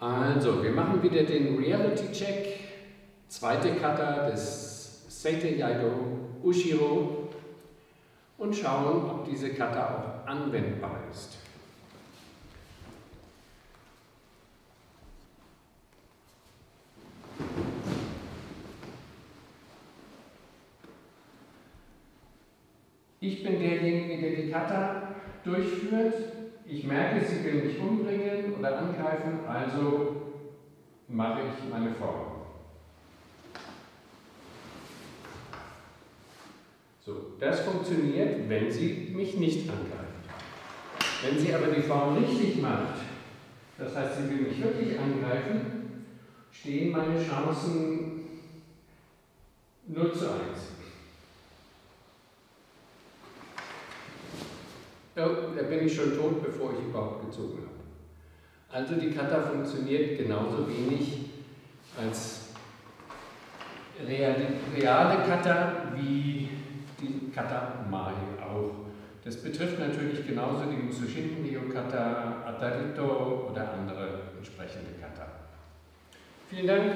Also, wir machen wieder den Reality-Check. Zweite Kata des Seite Yaido Ushiro und schauen, ob diese Kata auch anwendbar ist. Ich bin derjenige, der die Kata durchführt. Ich merke, sie will mich umbringen oder angreifen, also mache ich meine Form. So, das funktioniert, wenn sie mich nicht angreift. Wenn sie aber die Form richtig macht, das heißt, sie will mich wirklich angreifen, stehen meine Chancen 0 zu 1. Da bin ich schon tot, bevor ich überhaupt gezogen habe. Also die Kata funktioniert genauso wenig als reale, reale Kata wie die Kata Mai auch. Das betrifft natürlich genauso die Musushin Ryo Kata, Atarito oder andere entsprechende Kata. Vielen Dank.